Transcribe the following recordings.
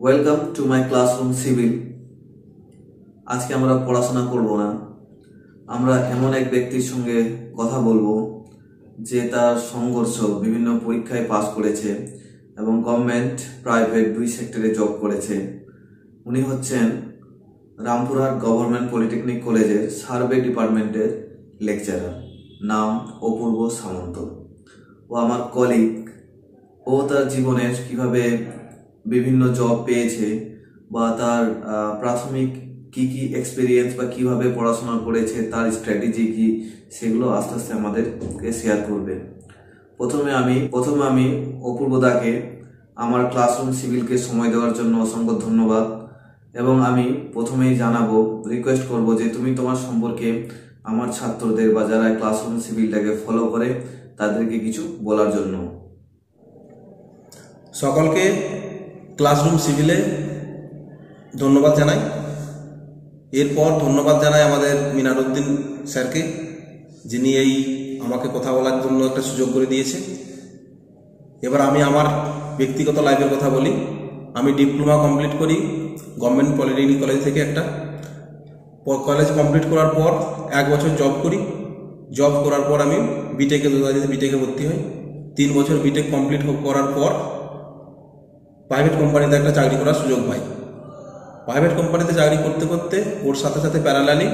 Welcome to my classroom civil আজকে আমরা পড়াশোনা করব না। আমরা এমন এক ব্যক্তির সঙ্গে কথা বলব যে তার সংঘর্ষ বিভিন্ন পরীক্ষায় পাস করেছে এবং গভর্নমেন্ট প্রাইভেট দুই সেক্টরে জব করেছে। উনি হচ্ছেন রামপুরহাট গভর্নমেন্ট পলিটেকনিক কলেজের সার্ভে ডিপার্টমেন্টের লেকচারার নাম অপূর্ব সামন্ত। ও আমার কলিগ ও তার জীবনের কীভাবে বিভিন্ন জব পেয়েছে বা তার প্রাথমিক কি কি এক্সপিরিয়েন্স বা কীভাবে পড়াশোনা করেছে, তার স্ট্র্যাটেজি কি, সেগুলো আস্তে আস্তে আমাদেরকে শেয়ার করবে। প্রথমে আমি প্রথমে আমি অপূর্বদাকে আমার ক্লাসরুম সিভিলকে সময় দেওয়ার জন্য অসংখ্য ধন্যবাদ এবং আমি প্রথমেই জানাব রিকোয়েস্ট করব যে তুমি তোমার সম্পর্কে আমার ছাত্রদের বা যারা ক্লাসরুম সিভিলটাকে ফলো করে, তাদেরকে কিছু বলার জন্য। সকলকে ক্লাসরুম সিভিলে ধন্যবাদ জানাই। এরপর ধন্যবাদ জানাই আমাদের মিনারুদ্দিন স্যারকে, যিনি এই আমাকে কথা বলার জন্য একটা সুযোগ করে দিয়েছে। এবার আমি আমার ব্যক্তিগত লাইফের কথা বলি। আমি ডিপ্লোমা কমপ্লিট করি গভর্নমেন্ট পলিটেকনিক কলেজ থেকে একটা। কলেজ কমপ্লিট করার পর এক বছর জব করি। জব করার পর আমি বিটেকে দু হাজার বিটেকে ভর্তি হই। তিন বছর বিটেক কমপ্লিট করার পর প্রাইভেট কোম্পানিতে একটা চাকরি করার সুযোগ পাই। প্রাইভেট কোম্পানিতে চাকরি করতে করতে ওর সাথে সাথে প্যারালালি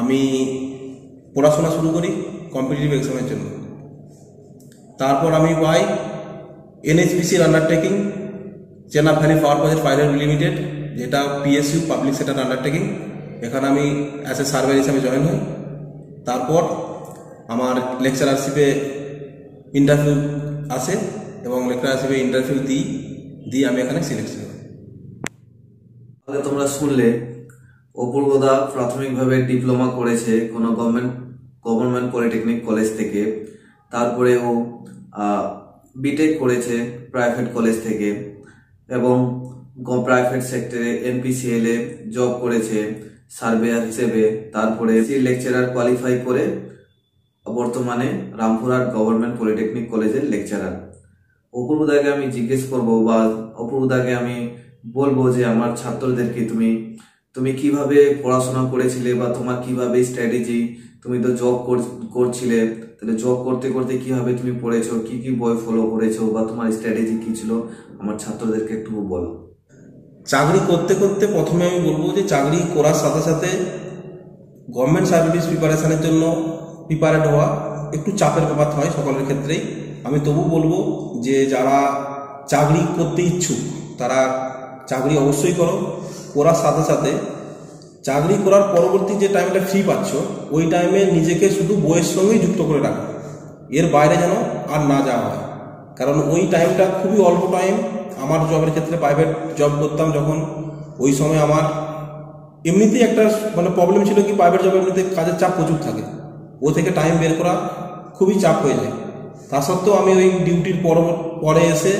আমি পড়াশোনা শুরু করি কম্পিটিটিভ এক্সামের জন্য। তারপর আমি পাই এনএইচপিসির undertaking Chenab valley power project private limited যেটা পিএসইউ পাবলিক সেক্টর আন্ডারটেকিং এখানে আমি অ্যাজ এ সার্ভে হিসাবে জয়েন হই। তারপর আমার লেকচারারশিপে ইন্টারভিউ আসে এবং লেকচারারশিপে ইন্টারভিউ দিই। দিয়ে আমি এখানে সিলেকশন হই তাহলে তোমরা শুনলে অপূর্বদা প্রাথমিকভাবে ডিপ্লোমা করেছে কোনো গভর্নমেন্ট গভর্নমেন্ট পলিটেকনিক কলেজ থেকে। তারপরে ও বিটেক করেছে প্রাইভেট কলেজ থেকে এবং প্রাইভেট সেক্টরে এনপিসিএল এ জব করেছে সার্ভেয়ার হিসেবে। তারপরে সি লেকচারার কোয়ালিফাই করে বর্তমানে রামপুরহাট গভর্নমেন্ট পলিটেকনিক কলেজের লেকচারার অপূর্বদাকে আমি জিজ্ঞেস করব বা অপূর্বদাকে আমি বলব যে, আমার ছাত্রদেরকে তুমি তুমি কীভাবে পড়াশোনা করেছিলে বা তোমার কীভাবে স্ট্র্যাটেজি তুমি তো জব করছিলে, তাহলে জব করতে করতে কীভাবে তুমি পড়েছো, কি কি বই ফলো করেছ বা তোমার স্ট্র্যাটেজি কি ছিল? আমার ছাত্রদেরকে একটু বলো। চাকরি করতে করতে প্রথমে আমি বলব যে, চাকরি করার সাথে সাথে গভর্নমেন্ট সার্ভিস প্রিপারেশনের জন্য প্রিপারেড হওয়া একটু চাপের ব্যাপার হয় সকলের ক্ষেত্রেই। আমি তবু বলব যে যারা চাকরি করতে ইচ্ছুক, তারা চাকরি অবশ্যই করো। করার সাথে সাথে চাকরি করার পরবর্তী যে টাইমটা ফ্রি পাচ্ছ, ওই টাইমে নিজেকে শুধু বইয়ের সঙ্গেই যুক্ত করে রাখো। এর বাইরে যেন আর না যাওয়া হয়। কারণ ওই টাইমটা খুবই অল্প টাইম। আমার জবের ক্ষেত্রে প্রাইভেট জব করতাম যখন। ওই সময় আমার এমনিতেই একটা মানে প্রবলেম ছিল কি প্রাইভেট জবের মধ্যে কাজের চাপ প্রচুর থাকে। ও থেকে টাইম বের করা খুবই চাপ হয়ে যায়। তা সত্ত্বেও আমি ওই ডিউটির পর পরে এসে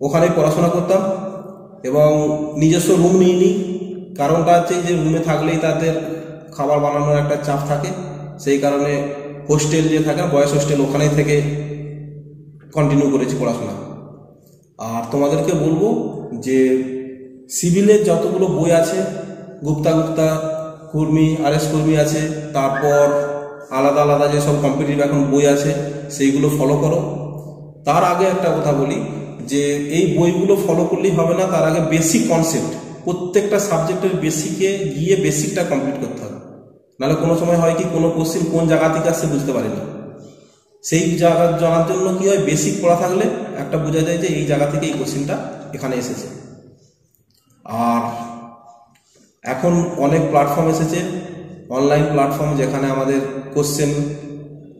ওখানে পড়াশোনা করতাম এবং নিজস্ব রুম নিয়ে নিই কারণটা হচ্ছে যে রুমে থাকলেই তাদের খাবার বানানোর একটা চাপ থাকে। সেই কারণে হোস্টেল যে থাকে বয়স হোস্টেল ওখানেই থেকে কন্টিনিউ করেছি পড়াশোনা। আর তোমাদেরকে বলব যে সিভিলের যতগুলো বই আছে, গুপ্তা গুপ্তা, কুর্মি আর এস কুর্মি আছে, তারপর আলাদা আলাদা যেসব কম্পিটিটিভ এখন বই আছে, সেইগুলো ফলো করো। তার আগে একটা কথা বলি, যে এই বইগুলো ফলো করলেই হবে না, তার আগে বেসিক কনসেপ্ট প্রত্যেকটা সাবজেক্টের বেসিকে গিয়ে বেসিকটা কমপ্লিট করতে হবে। নাহলে কোনো সময় হয় কি, কোনো কোশ্চিন কোন জায়গা থেকে আসছে বুঝতে পারি না সেই জায়গা জানার জন্য কি হয় বেসিক পড়া থাকলে একটা বোঝা যায় যে এই জায়গা থেকে এই কোশ্চিনটা এখানে এসেছে। আর এখন অনেক প্ল্যাটফর্ম এসেছে অনলাইন প্ল্যাটফর্ম যেখানে আমাদের কোশ্চেন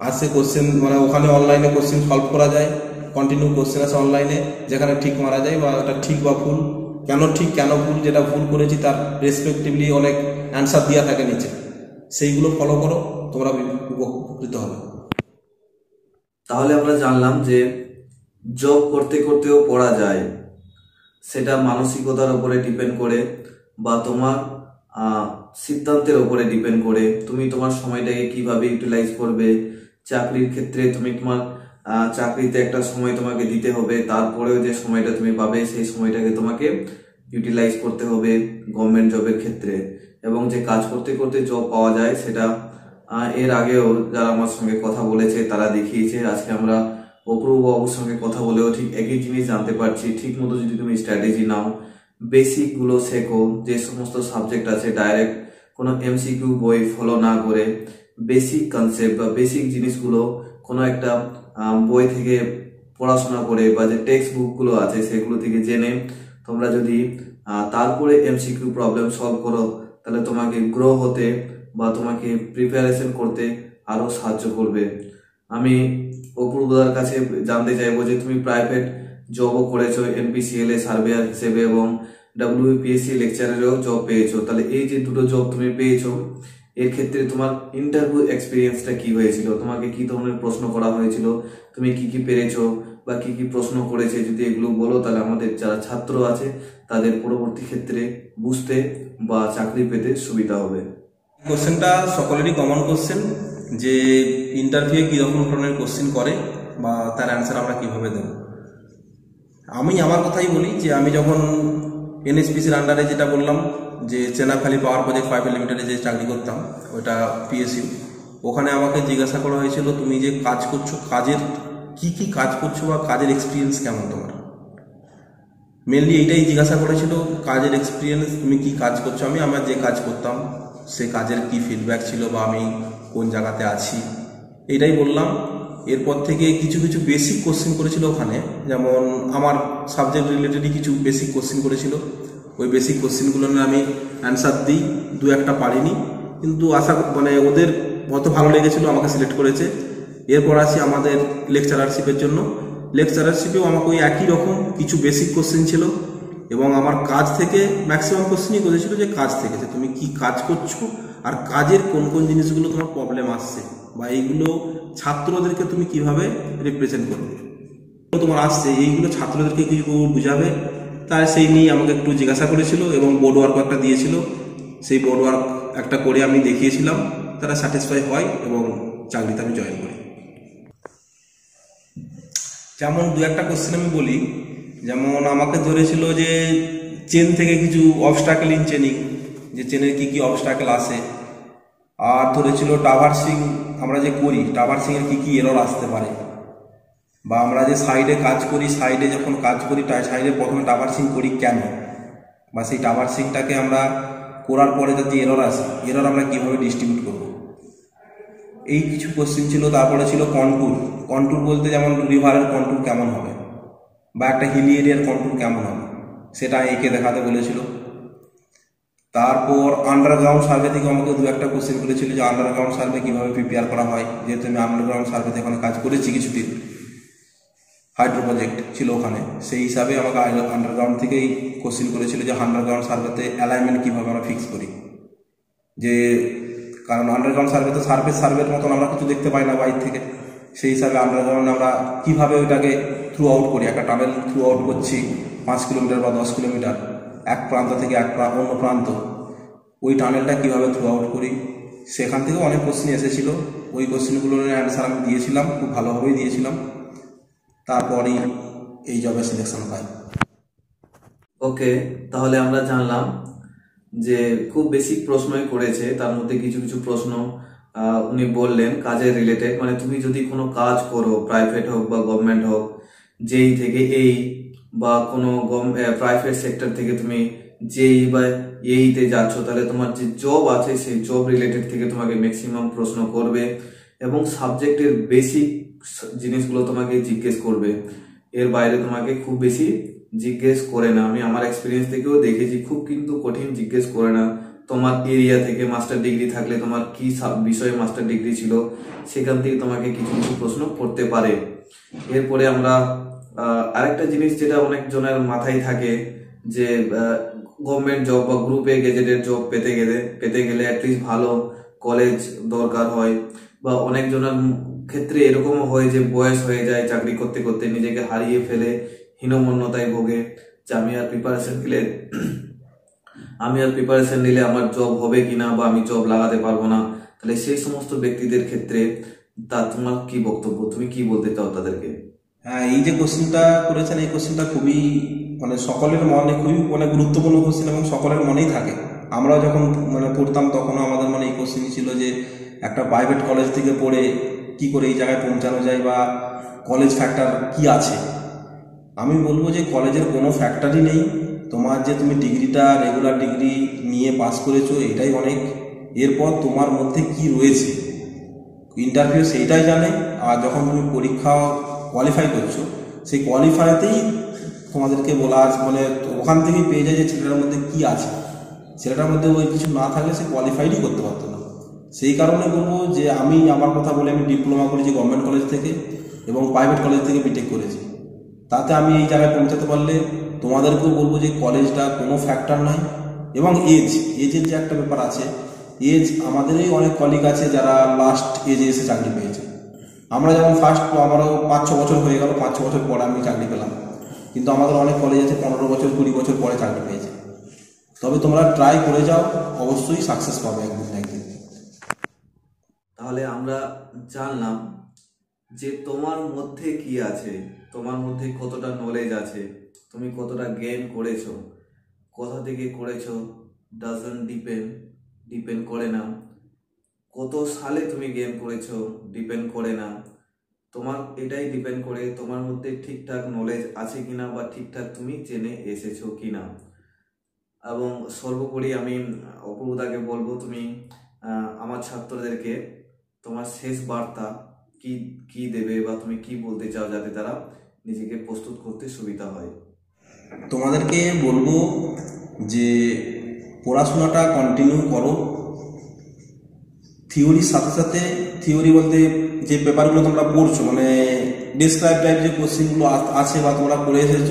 আসে কোশ্চেন মানে ওখানে অনলাইনে কোশ্চেন সলভ করা যায় কন্টিনিউ কোশ্চেন আছে অনলাইনে যেখানে ঠিক মারা যায় বা ওটা ঠিক বা ভুল। কেন ঠিক, কেন ভুল, যেটা ভুল করেছি তার রেসপেক্টিভলি অনেক অ্যান্সার দেওয়া থাকে নিচে। সেইগুলো ফলো করো, তোমরা উপকৃত হবে। তাহলে আমরা জানলাম যে জব করতে করতেও পড়া যায়, সেটা মানসিকতার উপরে ডিপেন্ড করে বা তোমার সিদ্ধান্তের উপরে ডিপেন্ড করে তুমি তোমার সময়টাকে কীভাবে ইউটিলাইজ করবে, চাকরির ক্ষেত্রে তুমি তোমার চাকরিতে একটা সময় তোমাকে দিতে হবে, তারপরেও যে সময়টা তুমি পাবে সেই সময়টাকে তোমাকে ইউটিলাইজ করতে হবে গভর্নমেন্ট জবের ক্ষেত্রে। এবং যে কাজ করতে করতে জব পাওয়া যায় সেটা এর আগেও যারা আমার সঙ্গে কথা বলেছে তারা দেখিয়েছে। আজকে আমরা অপূর্ব বাবুর সঙ্গে কথা বলেও ঠিক একই জিনিস জানতে পারছি। ঠিক মতো যদি তুমি স্ট্র্যাটেজি নাও বেসিকগুলো শেখো, যে সমস্ত সাবজেক্ট আছে ডাইরেক্ট কোনো এমসিকিউ বই ফলো না করে বেসিক কনসেপ্ট বা বেসিক জিনিসগুলো কোনো একটা বই থেকে পড়াশোনা করে বা যে টেক্সট বুকগুলো আছে সেগুলো থেকে জেনে তোমরা যদি তারপরে এমসিকিউ প্রবলেম সলভ করো, তাহলে তোমাকে গ্রো হতে বা তোমাকে প্রিপারেশন করতে আরও সাহায্য করবে। আমি অপূর্বদার কাছে জানতে চাইব যে তুমি প্রাইভেট জবও করেছ এনপিসিএল এ সার্ভেয়ার হিসেবে এবং ডাব্লিউপিএসসি লেকচারেরও জব পেয়েছ। তাহলে এই যে দুটো জব তুমি পেয়েছ, এর ক্ষেত্রে তোমার ইন্টারভিউ এক্সপিরিয়েন্সটা কি হয়েছিল? তোমাকে কি ধরনের প্রশ্ন করা হয়েছিল? তুমি কি কি পেরেছ বা কি কি প্রশ্ন করেছে? যদি এগুলো বলো, তাহলে আমাদের যারা ছাত্র আছে, তাদের পরবর্তী ক্ষেত্রে বুঝতে বা চাকরি পেতে সুবিধা হবে। কোশ্চেনটা সকলেরই কমন কোশ্চেন যে ইন্টারভিউ কীরকম ধরনের কোশ্চেন করে বা তার অ্যান্সার আমরা কীভাবে দেব? আমি আমার কথাই বলি যে আমি যখন এনএসপিসির আন্ডারে যেটা বললাম যে চেনাখালি পাওয়ার প্রজেক্ট ফাইভ লিমিটেডে যে চাকরি করতাম ওটা পিএসইউ ওখানে আমাকে জিজ্ঞাসা করা হয়েছিল, তুমি যে কাজ করছ, কাজের কি কি কাজ করছ বা কাজের এক্সপিরিয়েন্স কেমন তোমার? মেনলি এইটাই জিজ্ঞাসা করেছিল, কাজের এক্সপিরিয়েন্স তুমি কি কাজ করছ? আমি, আমার যে কাজ করতাম, সে কাজের কি ফিডব্যাক ছিল বা আমি কোন জায়গাতে আছি? এটাই বললাম। এরপর থেকে কিছু কিছু বেসিক কোশ্চেন করেছিল ওখানে। যেমন আমার সাবজেক্ট রিলেটেডই কিছু বেসিক কোশ্চেন করেছিল। ওই বেসিক কোশ্চেনগুলো আমি অ্যান্সার দিই। দু একটা পারিনি। কিন্তু আশা মানে ওদের অত ভালো লেগেছিল আমাকে সিলেক্ট করেছে। এরপর আসি আমাদের লেকচারারশিপের জন্য। লেকচারারশিপেও আমাকে ওই একই রকম কিছু বেসিক কোশ্চেন ছিল। এবং আমার কাজ থেকে ম্যাক্সিমাম কোশ্চেনই করেছিল যে কাজ থেকে, যে তুমি কি কাজ করছ? আর কাজের কোন কোন জিনিসগুলো তোমার প্রবলেম আসছে? বা এইগুলো ছাত্রদেরকে তুমি কীভাবে রিপ্রেজেন্ট করবে? তোমার আসছে, এইগুলো ছাত্রদেরকে কি বুঝাবে? তাই সেই নিয়ে আমাকে একটু জিজ্ঞাসা করেছিল এবং বোর্ড ওয়ার্কও একটা দিয়েছিল। সেই বোর্ড ওয়ার্ক একটা করে আমি দেখিয়েছিলাম, তারা স্যাটিসফাই হয় এবং চাকরিতে আমি জয়েন করি। যেমন দু একটা কোশ্চেন আমি বলি, যেমন আমাকে ধরেছিল যে চেন থেকে কিছু অবস্টাকেল ইন চেনিং যে চেনের কি কি অবস্টাকেল আসে আর ধরেছিল টাভারসিং আমরা যে করি টাভারসিংয়ের কি কি এরর আসতে পারে? বা আমরা যে সাইডে কাজ করি সাইডে যখন কাজ করি সাইডে প্রথমে টাভারসিং করি কেন? বা সেই টাভারসিংটাকে আমরা করার পরে যদি এরর আসে এরর আমরা কীভাবে ডিস্ট্রিবিউট করব? এই কিছু কোশ্চেন ছিল, তারপরে ছিল কন্টুর কন্টুর বলতে যেমন রিভারের কন্টুর কেমন হবে? বা একটা হিলি এরিয়ার কন্টুর কেমন হবে? সেটা এঁকে দেখাতে বলেছিল। তারপর আন্ডারগ্রাউন্ড সার্ভে থেকে আমাকে দু একটা কোশ্চেন করেছিল যে আন্ডারগ্রাউন্ড সার্ভে কীভাবে প্রিপেয়ার করা হয়। যেহেতু আমি আন্ডারগ্রাউন্ড সার্ভেতে ওখানে কাজ করেছি কিছুদিন হাইড্রো প্রজেক্ট ছিল ওখানে, সেই হিসাবে আমাকে আন্ডারগ্রাউন্ড থেকেই কোশ্চেন করেছিল যে আন্ডারগ্রাউন্ড সার্ভেতে অ্যালাইনমেন্ট কীভাবে আমরা ফিক্স করি। যে কারণ আন্ডারগ্রাউন্ড সার্ভে তো সার্ফেস সার্ভের মতন আমরা কিছু দেখতে পাই না বাইর থেকে। সেই হিসাবে আন্ডারগ্রাউন্ড আমরা কীভাবে ওইটাকে থ্রু আউট করি, একটা টানেল থ্রু আউট করছি, পাঁচ কিলোমিটার বা দশ কিলোমিটার। এক প্রান্ত থেকে এক অন্য প্রান্ত। ওই টানেলটা কীভাবে থ্রু আউট করি? সেখান থেকেও অনেক কোশ্চেন এসেছিল। ওই কোশ্চেনগুলোর অ্যান্সার আমি দিয়েছিলাম, খুব ভালোভাবেই দিয়েছিলাম। তারপরেই এই জবে সিলেকশন পাই ওকে তাহলে আমরা জানলাম যে খুব বেসিক প্রশ্নই করেছে, তার মধ্যে কিছু কিছু প্রশ্ন উনি বললেন কাজের রিলেটেড মানে তুমি যদি কোনো কাজ করো প্রাইভেট হোক বা গভর্নমেন্ট হোক, যেই থেকে এই বা কোনো প্রাইভেট সেক্টর থেকে তুমি যেই বা এইতে যাচ্ছ, তাহলে তোমার যে জব আছে, সেই জব রিলেটেড থেকে তোমাকে ম্যাক্সিমাম প্রশ্ন করবে এবং সাবজেক্টের বেসিক জিনিসগুলো তোমাকে জিজ্ঞেস করবে। এর বাইরে তোমাকে খুব বেশি জিজ্ঞেস করে না। আমি আমার এক্সপিরিয়েন্স থেকেও দেখেছি, খুব কিন্তু কঠিন জিজ্ঞেস করে না। তোমার এরিয়া থেকে মাস্টার ডিগ্রি থাকলে তোমার কি বিষয়ে মাস্টার ডিগ্রি ছিল, সেখান থেকে তোমাকে কিছু কিছু প্রশ্ন করতে পারে। এরপরে আমরা আরেকটা জিনিস যেটা অনেকজনের মাথায় থাকে যে গভর্নমেন্ট জব বা গ্রুপে গেজেটেড জব পেতে গেলে পেতে গেলে অ্যাটলিস্ট ভালো কলেজ দরকার হয় বা অনেকজনের ক্ষেত্রে এরকমও হয় যে বয়স হয়ে যায় চাকরি করতে করতে, নিজেকে হারিয়ে ফেলে, হীনমন্যতায় ভোগে। যে আমি আর প্রিপারেশন নিলে, আমি আর প্রিপারেশন নিলে আমার জব হবে কিনা বা আমি জব লাগাতে পারব না, তাহলে সেই সমস্ত ব্যক্তিদের ক্ষেত্রে তা তোমার কি বক্তব্য? তুমি কি বলতে চাও তাদেরকে? হ্যাঁ এই যে কোশ্চেনটা করেছেন, এই কোশ্চেনটা খুবই মানে সকলের মনে খুবই মানে গুরুত্বপূর্ণ কোশ্চেন এবং সকলের মনেই থাকে। আমরাও যখন মানে পড়তাম, তখনও আমাদের মানে এই কোশ্চেনই ছিল যে, একটা প্রাইভেট কলেজ থেকে পড়ে কি করে এই জায়গায় পৌঁছানো যায় বা কলেজ ফ্যাক্টর কি আছে? আমি বলব যে কলেজের কোনো ফ্যাক্টরই নেই। তোমার যে তুমি ডিগ্রিটা রেগুলার ডিগ্রি নিয়ে পাস করেছ, এটাই অনেক। এরপর তোমার মধ্যে কি রয়েছে? ইন্টারভিউ সেইটাই জানে। আর যখন তুমি পরীক্ষা কোয়ালিফাই করছ, সেই কোয়ালিফাইতেই তোমাদেরকে বলা আছে মানে ওখান থেকেই পেয়ে যায় যে ছেলেটার মধ্যে কী আছে। ছেলেটার মধ্যে ওই কিছু না থাকলে সে কোয়ালিফাইডই করতে পারতো না। সেই কারণে বলব যে আমি আমার কথা বলে আমি ডিপ্লোমা করেছি গভর্নমেন্ট কলেজ থেকে এবং প্রাইভেট কলেজ থেকে বিটেক করেছি। তাতে আমি এই জায়গায় পৌঁছাতে পারলে তোমাদেরকেও বলব যে কলেজটা কোনো ফ্যাক্টর নয় এবং এজ এজের যে একটা ব্যাপার আছে এজ আমাদেরই অনেক কলিগ আছে যারা লাস্ট এজে এসে চাকরি পেয়েছে। আমরা যেমন ফার্স্ট আমারও পাঁচ ছ বছর হয়ে গেল পাঁচ ছ বছর পরে আমি চাকরি পেলাম। কিন্তু আমাদের অনেক কলেজ আছে, পনেরো বছর, কুড়ি বছর পরে চাকরি পেয়েছে। তবে তোমরা ট্রাই করে যাও, অবশ্যই সাকসেস পাবে একদিন একদিন। তাহলে আমরা জানলাম যে তোমার মধ্যে কি আছে? তোমার মধ্যে কতটা নলেজ আছে? তুমি কতটা গেইন করেছ? কোথা থেকে করেছ? ডাজন্ট ডিপেন্ড ডিপেন্ড করে না কত সালে তুমি গেম করেছ ডিপেন্ড করে না। তোমার এটাই ডিপেন্ড করে তোমার মধ্যে ঠিকঠাক নলেজ আছে কিনা বা ঠিকঠাক তুমি জেনে এসেছ কিনা। এবং সর্বোপরি আমি অপূর্বদাকে বলব তুমি আমার ছাত্রদেরকে তোমার শেষ বার্তা কি কি দেবে বা তুমি কি বলতে চাও যাতে তারা নিজেকে প্রস্তুত করতে সুবিধা হয়। তোমাদেরকে বলব যে পড়াশোনাটা কন্টিনিউ করো। থিওরির সাথে সাথে থিওরি বলতে যে পেপারগুলো তোমরা পড়ছো মানে ডিসক্রাইব টাইপ যে কোশ্চেনগুলো আছে বা তোমরা পড়ে এসেছ,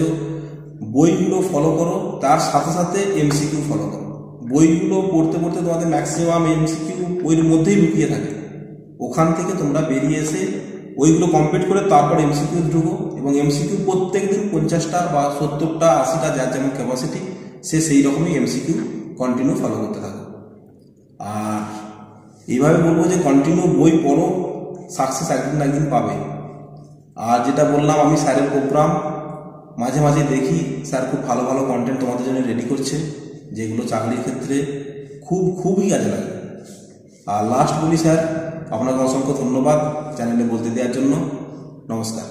বইগুলো ফলো করো, তার সাথে সাথে এমসিকিউ ফলো করো। বইগুলো পড়তে পড়তে তোমাদের ম্যাক্সিমাম এমসিকিউ বইয়ের মধ্যেই লুকিয়ে থাকে। ওখান থেকে তোমরা বেরিয়ে এসে ওইগুলো কমপ্লিট করে তারপর এমসিকিউ ঢুকো এবং এমসিকিউ প্রত্যেক দিন পঞ্চাশটা বা সত্তরটা, আশিটা যার যেমন ক্যাপাসিটি সে সেই রকমই এমসিকিউ কন্টিনিউ ফলো করতে থাকো। আর এইভাবে বলব যে কন্টিনিউ বই পড়ো সাকসেস একদিন না একদিন পাবে। আর যেটা বললাম, আমি স্যারের প্রোগ্রাম মাঝে মাঝে দেখি স্যার খুব ভালো ভালো কন্টেন্ট তোমাদের জন্য রেডি করছে, যেগুলো চাকরির ক্ষেত্রে খুব, খুবই কাজে লাগে। আর লাস্ট বলি স্যার, আপনাকে অসংখ্য ধন্যবাদ চ্যানেলে বলতে দেওয়ার জন্য। নমস্কার।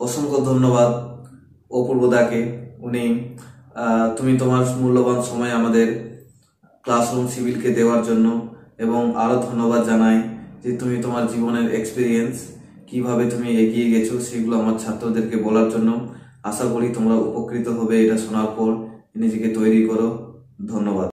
অসংখ্য ধন্যবাদ অপূর্বদাকে। উনি তুমি তোমার মূল্যবান সময় আমাদের ক্লাসরুম সিভিলকে দেওয়ার জন্য এবং আরও ধন্যবাদ জানাই যে তুমি তোমার জীবনের এক্সপিরিয়েন্স কীভাবে তুমি এগিয়ে গেছো সেগুলো আমার ছাত্রদেরকে বলার জন্য। আশা করি তোমরা উপকৃত হবে এটা শোনার পর। নিজেকে তৈরি করো। ধন্যবাদ।